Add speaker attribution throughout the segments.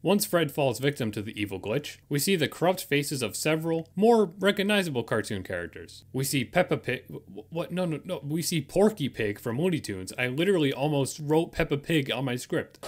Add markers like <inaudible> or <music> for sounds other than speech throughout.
Speaker 1: Once Fred falls victim to the evil glitch, we see the corrupt faces of several more recognizable cartoon characters. We see Peppa Pig. What? No, no, no. We see Porky Pig from Looney Tunes. I literally almost wrote Peppa Pig on my script.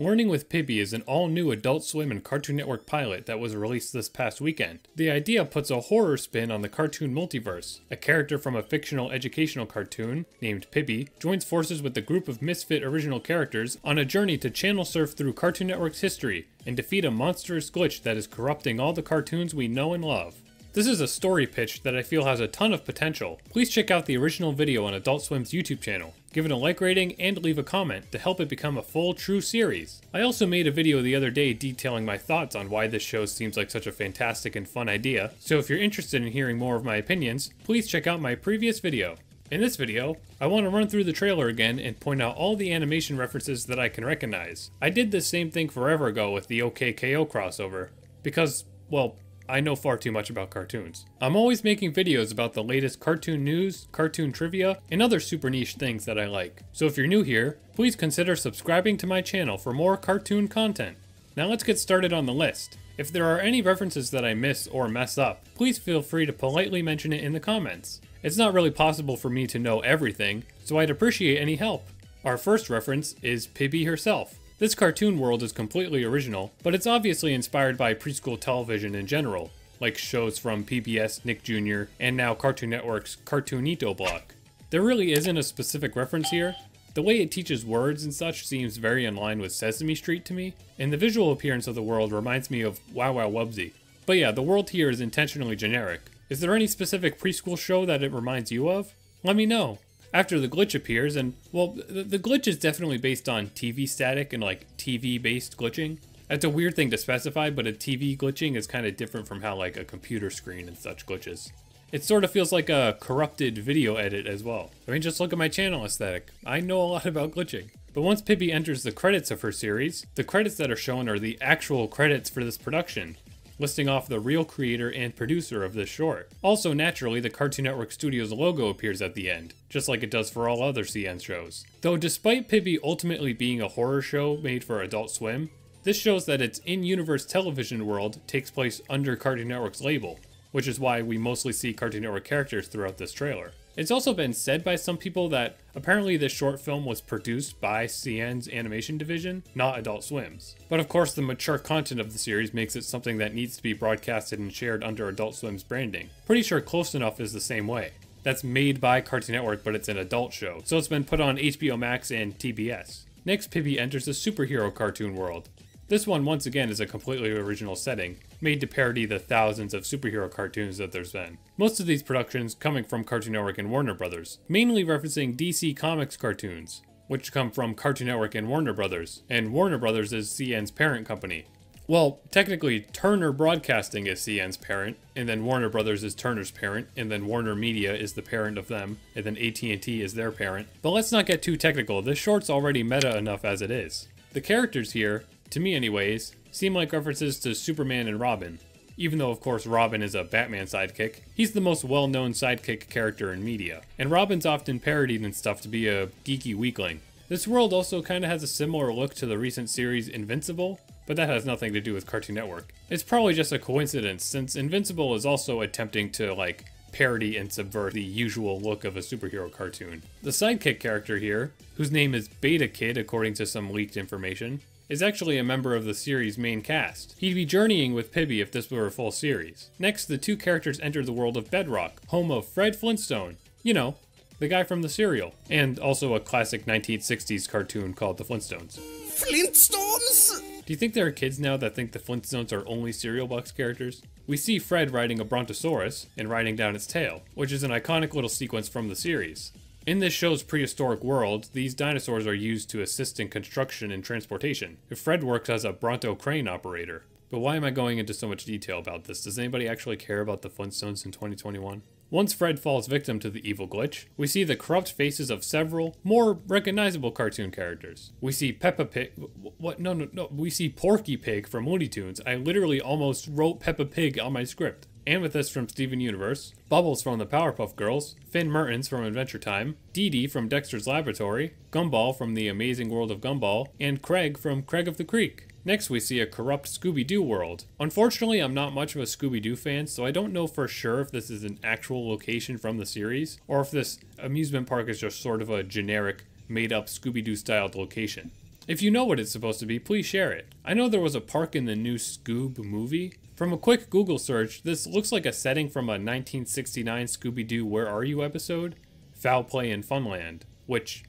Speaker 1: Learning with Pibby is an all-new Adult Swim and Cartoon Network pilot that was released this past weekend. The idea puts a horror spin on the cartoon multiverse. A character from a fictional educational cartoon, named Pibby, joins forces with a group of misfit original characters on a journey to channel surf through Cartoon Network's history and defeat a monstrous glitch that is corrupting all the cartoons we know and love. This is a story pitch that I feel has a ton of potential. Please check out the original video on Adult Swim's YouTube channel. Give it a like rating and leave a comment to help it become a full true series. I also made a video the other day detailing my thoughts on why this show seems like such a fantastic and fun idea, so if you're interested in hearing more of my opinions, please check out my previous video. In this video, I want to run through the trailer again and point out all the animation references that I can recognize. I did the same thing forever ago with the OK K.O. crossover, because, well, I know far too much about cartoons. I'm always making videos about the latest cartoon news, cartoon trivia, and other super niche things that I like. So if you're new here, please consider subscribing to my channel for more cartoon content. Now let's get started on the list. If there are any references that I miss or mess up, please feel free to politely mention it in the comments. It's not really possible for me to know everything, so I'd appreciate any help. Our first reference is Pibby herself. This cartoon world is completely original, but it's obviously inspired by preschool television in general, like shows from PBS, Nick Jr., and now Cartoon Network's Cartoonito block. There really isn't a specific reference here. The way it teaches words and such seems very in line with Sesame Street to me, and the visual appearance of the world reminds me of Wow Wow Wubbzy. But yeah, the world here is intentionally generic. Is there any specific preschool show that it reminds you of? Let me know after the glitch appears, and well, the, the, glitch is definitely based on TV static and like TV based glitching. That's a weird thing to specify, but a TV glitching is kind of different from how like a computer screen and such glitches. It sort of feels like a corrupted video edit as well. I mean, just look at my channel aesthetic. I know a lot about glitching. But once Pibby enters the credits of her series, the credits that are shown are the actual credits for this production, listing off the real creator and producer of this short. Also, naturally, the Cartoon Network Studios logo appears at the end, just like it does for all other CN shows. Though despite Pibby ultimately being a horror show made for Adult Swim, this shows that its in-universe television world takes place under Cartoon Network's label, which is why we mostly see Cartoon Network characters throughout this trailer. It's also been said by some people that apparently this short film was produced by CN's animation division, not Adult Swim's. But of course, the mature content of the series makes it something that needs to be broadcasted and shared under Adult Swim's branding. Pretty sure Close Enough is the same way. That's made by Cartoon Network, but it's an adult show, so it's been put on HBO Max and TBS. Next, Pibby enters the superhero cartoon world. This one, once again, is a completely original setting, made to parody the thousands of superhero cartoons that there's been. Most of these productions coming from Cartoon Network and Warner Brothers, mainly referencing DC Comics cartoons, which come from Cartoon Network and Warner Brothers, and Warner Brothers is CN's parent company. Well, technically, Turner Broadcasting is CN's parent, and then Warner Brothers is Turner's parent, and then Warner Media is the parent of them, and then AT&T is their parent. But let's not get too technical, this short's already meta enough as it is. The characters here to me anyways, seem like references to Superman and Robin. Even though, of course, Robin is a Batman sidekick, he's the most well known sidekick character in media. And Robin's often parodied and stuff to be a geeky weakling. This world also kind of has a similar look to the recent series Invincible, but that has nothing to do with Cartoon Network. It's probably just a coincidence, since Invincible is also attempting to, like, parody and subvert the usual look of a superhero cartoon. The sidekick character here, whose name is Beta Kid according to some leaked information, is actually a member of the series' main cast. He'd be journeying with Pibby if this were a full series. Next, the two characters enter the world of Bedrock, home of Fred Flintstone. You know, the guy from the cereal, and also a classic 1960s cartoon called The Flintstones.
Speaker 2: Flintstones?
Speaker 1: Do you think there are kids now that think the Flintstones are only cereal box characters? We see Fred riding a Brontosaurus and riding down its tail, which is an iconic little sequence from the series. In this show's prehistoric world, these dinosaurs are used to assist in construction and transportation. If Fred works as a Bronto crane operator. But why am I going into so much detail about this? Does anybody actually care about the Flintstones in 2021? Once Fred falls victim to the evil glitch, we see the corrupt faces of several more recognizable cartoon characters. We see Peppa Pig. What? No, no, no. We see Porky Pig from Looney Tunes. I literally almost wrote Peppa Pig on my script. Amethyst from Steven Universe, Bubbles from the Powerpuff Girls, Finn Mertens from Adventure Time, Dee Dee from Dexter's Laboratory, Gumball from The Amazing World of Gumball, and Craig from Craig of the Creek. Next, we see a corrupt Scooby Doo world. Unfortunately, I'm not much of a Scooby Doo fan, so I don't know for sure if this is an actual location from the series, or if this amusement park is just sort of a generic, made up Scooby Doo styled location. If you know what it's supposed to be, please share it. I know there was a park in the new Scoob movie, from a quick Google search, this looks like a setting from a 1969 Scooby Doo Where Are You episode, Foul Play in Funland, which,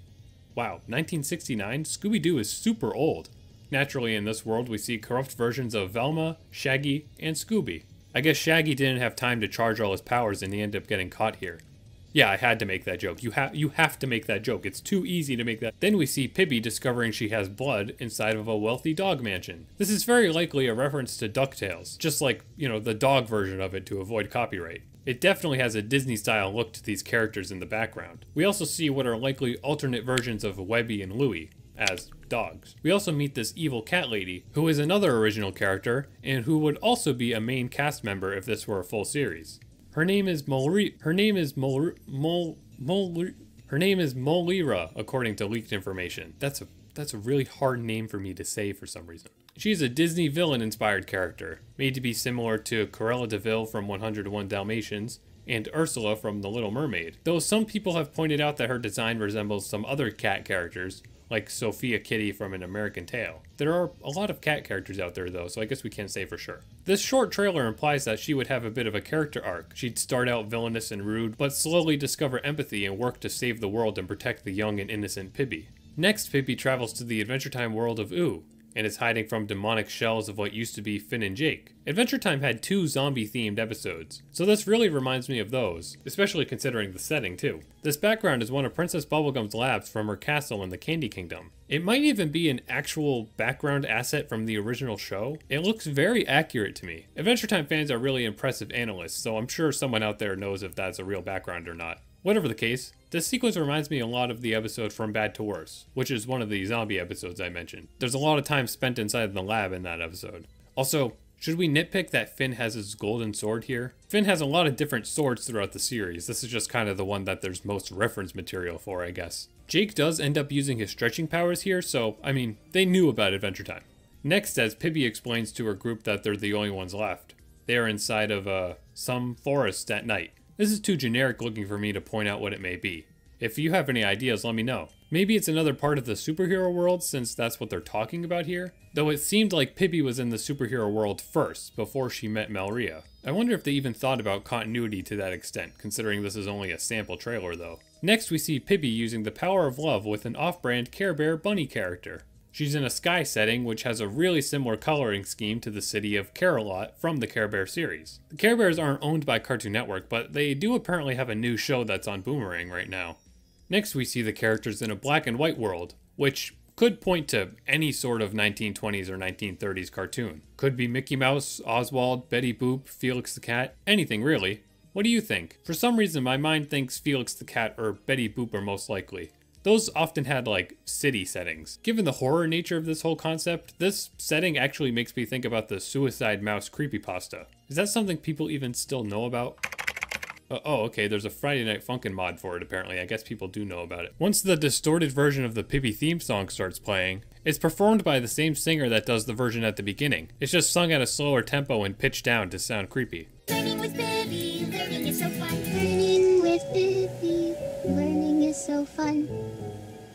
Speaker 1: wow, 1969? Scooby Doo is super old. Naturally, in this world, we see corrupt versions of Velma, Shaggy, and Scooby. I guess Shaggy didn't have time to charge all his powers and he ended up getting caught here. Yeah, I had to make that joke. You have you have to make that joke. It's too easy to make that. Then we see Pibby discovering she has blood inside of a wealthy dog mansion. This is very likely a reference to DuckTales, just like, you know, the dog version of it to avoid copyright. It definitely has a Disney style look to these characters in the background. We also see what are likely alternate versions of Webby and Louie as dogs. We also meet this evil cat lady, who is another original character, and who would also be a main cast member if this were a full series. Her name is Molri. Her name is Mol Mol. Her name is Molira, according to leaked information. That's a that's a really hard name for me to say for some reason. She's a Disney villain-inspired character, made to be similar to Cruella de Vil from 101 Dalmatians and Ursula from The Little Mermaid. Though some people have pointed out that her design resembles some other cat characters, like Sophia Kitty from An American Tail. There are a lot of cat characters out there though, so I guess we can't say for sure. This short trailer implies that she would have a bit of a character arc. She'd start out villainous and rude, but slowly discover empathy and work to save the world and protect the young and innocent Pibby. Next, Pibby travels to the Adventure Time world of Ooo, and is hiding from demonic shells of what used to be Finn and Jake. Adventure Time had two zombie themed episodes, so this really reminds me of those, especially considering the setting too. This background is one of Princess Bubblegum's labs from her castle in the Candy Kingdom. It might even be an actual background asset from the original show. It looks very accurate to me. Adventure Time fans are really impressive analysts, so I'm sure someone out there knows if that's a real background or not. Whatever the case, this sequence reminds me a lot of the episode From Bad to Worse, which is one of the zombie episodes I mentioned. There's a lot of time spent inside the lab in that episode. Also, should we nitpick that Finn has his golden sword here? Finn has a lot of different swords throughout the series. This is just kind of the one that there's most reference material for, I guess. Jake does end up using his stretching powers here, so, I mean, they knew about Adventure Time. Next, as Pibby explains to her group that they're the only ones left, they are inside of uh, some forest at night. This is too generic looking for me to point out what it may be. If you have any ideas, let me know. Maybe it's another part of the superhero world since that's what they're talking about here? Though it seemed like Pibby was in the superhero world first, before she met Malria. I wonder if they even thought about continuity to that extent, considering this is only a sample trailer though. Next we see Pibby using the power of love with an off-brand Care Bear bunny character. She's in a sky setting which has a really similar coloring scheme to the city of Care-a-Lot from the Care Bear series. The Care Bears aren't owned by Cartoon Network, but they do apparently have a new show that's on Boomerang right now. Next we see the characters in a black and white world, which could point to any sort of 1920s or 1930s cartoon. Could be Mickey Mouse, Oswald, Betty Boop, Felix the Cat, anything really. What do you think? For some reason my mind thinks Felix the Cat or Betty Boop are most likely. Those often had like city settings. Given the horror nature of this whole concept, this setting actually makes me think about the Suicide Mouse creepypasta. Is that something people even still know about? Uh, oh, okay, there's a Friday Night Funkin' mod for it apparently. I guess people do know about it. Once the distorted version of the Pibby theme song starts playing, it's performed by the same singer that does the version at the beginning. It's just sung at a slower tempo and pitched down to sound creepy.
Speaker 3: Learning with learning is so fun. Learning with so fun.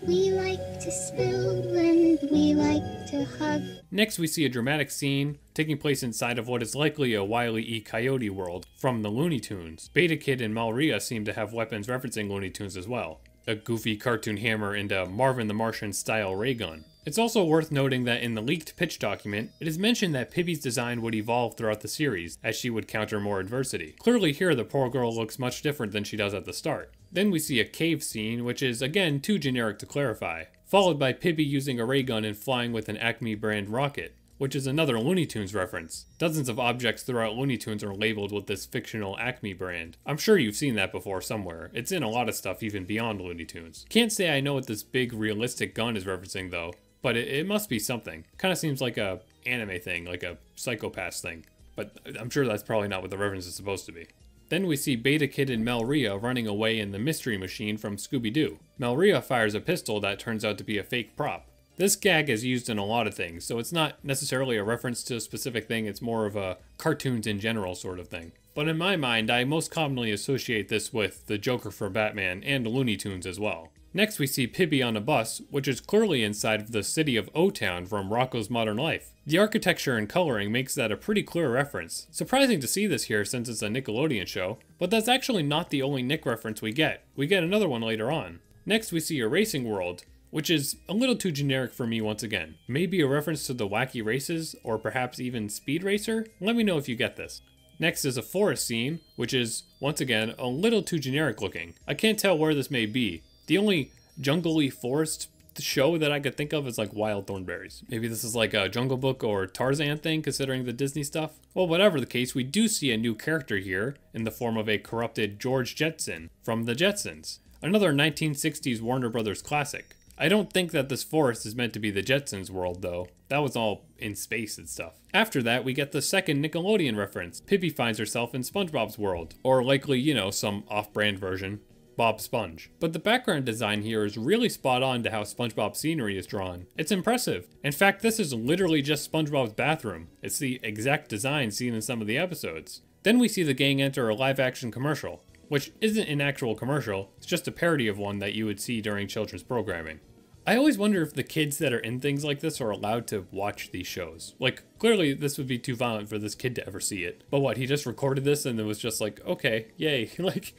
Speaker 3: We like to spill and we like to hug.
Speaker 1: Next, we see a dramatic scene taking place inside of what is likely a Wile E. Coyote world from the Looney Tunes. Beta Kid and Malria seem to have weapons referencing Looney Tunes as well. A goofy cartoon hammer and a Marvin the Martian style ray gun. It's also worth noting that in the leaked pitch document, it is mentioned that Pibby's design would evolve throughout the series, as she would counter more adversity. Clearly here the poor girl looks much different than she does at the start. Then we see a cave scene, which is again too generic to clarify, followed by Pibby using a ray gun and flying with an Acme brand rocket, which is another Looney Tunes reference. Dozens of objects throughout Looney Tunes are labeled with this fictional Acme brand. I'm sure you've seen that before somewhere. It's in a lot of stuff even beyond Looney Tunes. Can't say I know what this big realistic gun is referencing though, but it, it must be something. Kind of seems like a anime thing, like a Psycho-Pass thing. but I'm sure that's probably not what the reference is supposed to be. Then we see Beta Kid and Melria running away in the Mystery Machine from Scooby Doo. Melria fires a pistol that turns out to be a fake prop. This gag is used in a lot of things, so it's not necessarily a reference to a specific thing, it's more of a cartoons in general sort of thing. But in my mind, I most commonly associate this with the Joker for Batman and Looney Tunes as well. Next, we see Pibby on a bus, which is clearly inside of the city of O-Town from Rocko's Modern Life. The architecture and coloring makes that a pretty clear reference. Surprising to see this here since it's a Nickelodeon show, but that's actually not the only Nick reference we get. We get another one later on. Next, we see a racing world, which is a little too generic for me once again. Maybe a reference to the wacky races, or perhaps even Speed Racer? Let me know if you get this. Next is a forest scene, which is, once again, a little too generic looking. I can't tell where this may be. The only jungly forest show that I could think of is like Wild Thornberrys. Maybe this is like a Jungle Book or Tarzan thing, considering the Disney stuff. Well, whatever the case, we do see a new character here in the form of a corrupted George Jetson from the Jetsons, another 1960s Warner Brothers classic. I don't think that this forest is meant to be the Jetsons world, though. That was all in space and stuff. After that, we get the second Nickelodeon reference. Pibby finds herself in SpongeBob's world, or likely, you know, some off-brand version. Bob Sponge. But the background design here is really spot on to how SpongeBob scenery is drawn. It's impressive. In fact, this is literally just SpongeBob's bathroom. It's the exact design seen in some of the episodes. Then we see the gang enter a live action commercial which isn't an actual commercial, it's just a parody of one that you would see during children's programming. I always wonder if the kids that are in things like this are allowed to watch these shows. Like, clearly this would be too violent for this kid to ever see it. But what, he just recorded this and it was just like, okay, yay. <laughs> like,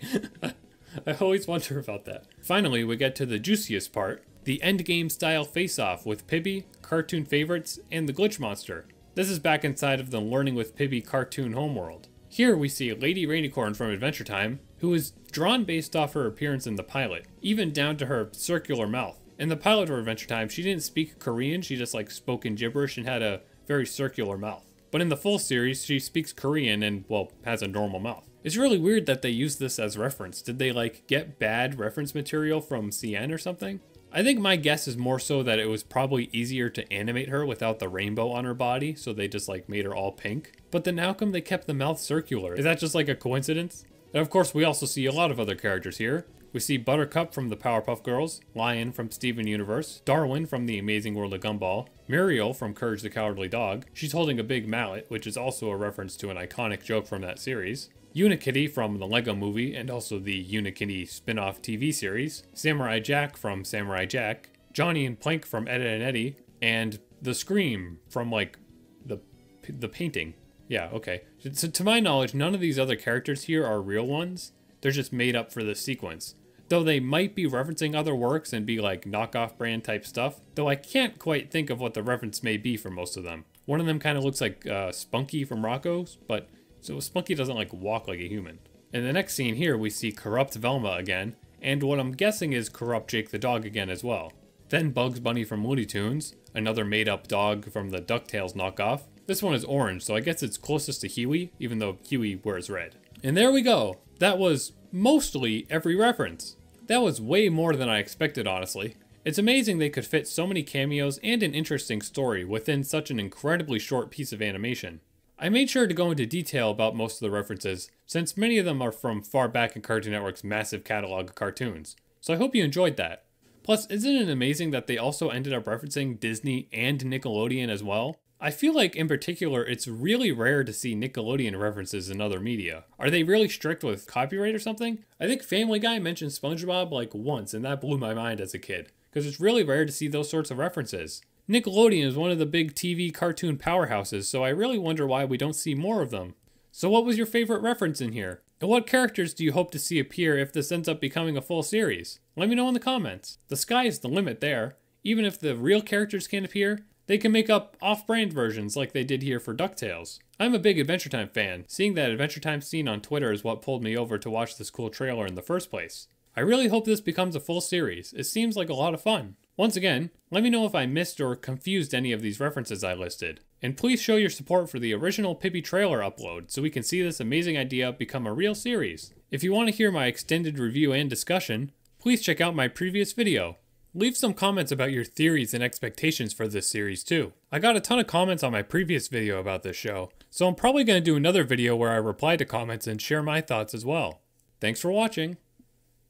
Speaker 1: I always wonder about that. Finally, we get to the juiciest part, the endgame style face-off with Pibby, cartoon favorites, and the Glitch Monster. This is back inside of the Learning with Pibby cartoon homeworld. Here we see Lady Rainicorn from Adventure Time, who is drawn based off her appearance in the pilot, even down to her circular mouth. In the pilot of Adventure Time, she didn't speak Korean, she just like spoke in gibberish and had a very circular mouth. But in the full series, she speaks Korean and, well, has a normal mouth. It's really weird that they use this as reference. Did they like get bad reference material from CN or something? I think my guess is more so that it was probably easier to animate her without the rainbow on her body, so they just like made her all pink. But then how come they kept the mouth circular? Is that just like a coincidence? And of course, we also see a lot of other characters here. We see Buttercup from the Powerpuff Girls, Lion from Steven Universe, Darwin from The Amazing World of Gumball, Muriel from Courage the Cowardly Dog. She's holding a big mallet, which is also a reference to an iconic joke from that series. Unikitty from the Lego movie and also the Unikitty spin-off TV series, Samurai Jack from Samurai Jack, Jonny and Plank from Ed, Edd n Eddy, and The Scream from like the the painting. Yeah, okay. So to my knowledge, none of these other characters here are real ones. They're just made up for this sequence. Though they might be referencing other works and be like knockoff brand type stuff, though I can't quite think of what the reference may be for most of them. One of them kind of looks like uh, Spunky from Rocko's, but so Spunky doesn't like walk like a human. In the next scene here, we see corrupt Velma again, and what I'm guessing is corrupt Jake the dog again as well. Then Bugs Bunny from Looney Tunes, another made up dog from the DuckTales knockoff, this one is orange, so I guess it's closest to Huey, even though Huey wears red. And there we go. That was mostly every reference. That was way more than I expected, honestly. It's amazing they could fit so many cameos and an interesting story within such an incredibly short piece of animation. I made sure to go into detail about most of the references, since many of them are from far back in Cartoon Network's massive catalog of cartoons, so I hope you enjoyed that. Plus, isn't it amazing that they also ended up referencing Disney and Nickelodeon as well? I feel like, in particular, it's really rare to see Nickelodeon references in other media. Are they really strict with copyright or something? I think Family Guy mentioned SpongeBob like once, and that blew my mind as a kid, because it's really rare to see those sorts of references. Nickelodeon is one of the big TV cartoon powerhouses, so I really wonder why we don't see more of them. So, what was your favorite reference in here? And what characters do you hope to see appear if this ends up becoming a full series? Let me know in the comments. The sky is the limit there. Even if the real characters can't appear, they can make up off-brand versions like they did here for DuckTales. I'm a big Adventure Time fan. Seeing that Adventure Time scene on Twitter is what pulled me over to watch this cool trailer in the first place. I really hope this becomes a full series. It seems like a lot of fun. Once again, let me know if I missed or confused any of these references I listed. And please show your support for the original Pibby trailer upload so we can see this amazing idea become a real series. If you want to hear my extended review and discussion, please check out my previous video. Leave some comments about your theories and expectations for this series too. I got a ton of comments on my previous video about this show, so I'm probably going to do another video where I reply to comments and share my thoughts as well. Thanks for watching!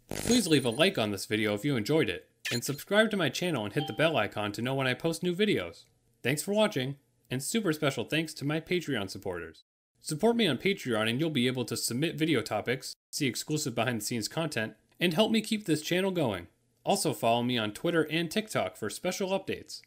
Speaker 1: Please leave a like on this video if you enjoyed it, and subscribe to my channel and hit the bell icon to know when I post new videos. Thanks for watching, and super special thanks to my Patreon supporters. Support me on Patreon and you'll be able to submit video topics, see exclusive behind the scenes content, and help me keep this channel going. Also follow me on Twitter and TikTok for special updates.